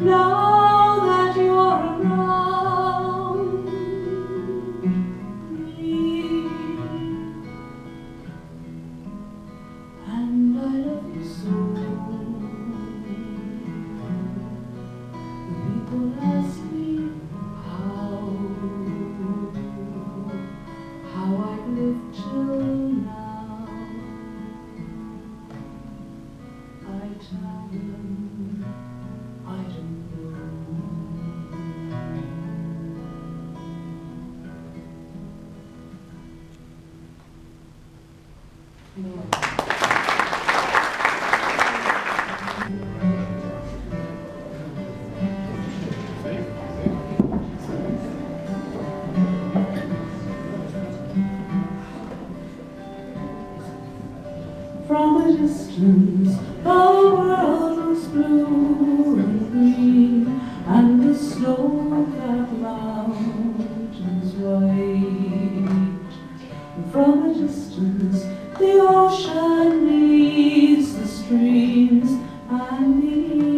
No. oceans, oh, world was blue and green, and the snow-capped mountains white. From a distance, the ocean meets the streams, and the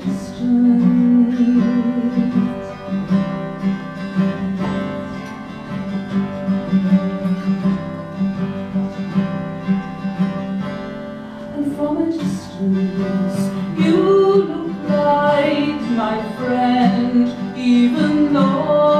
You look like my friend, even though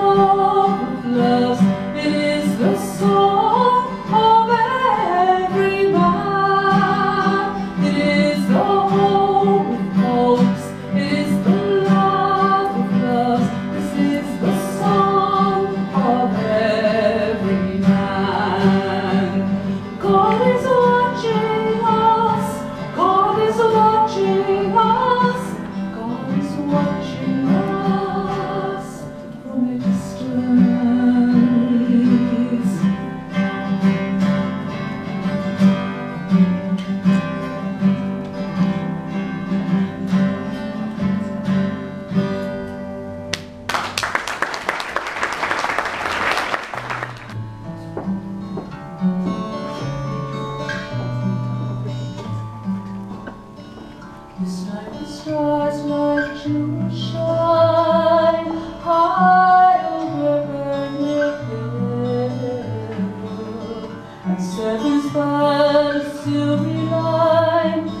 to rely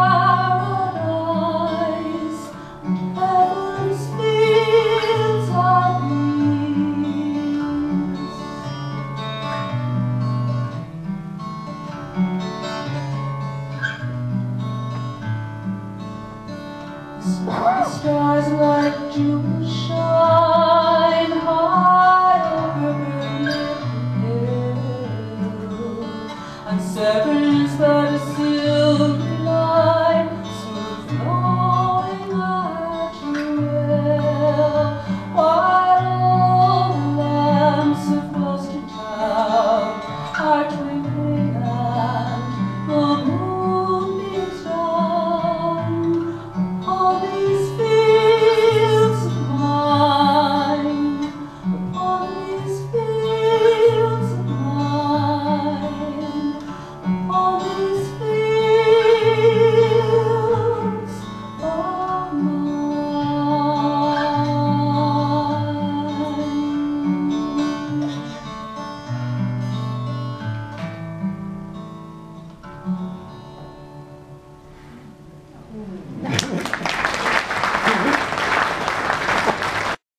stars like Jupiter shine.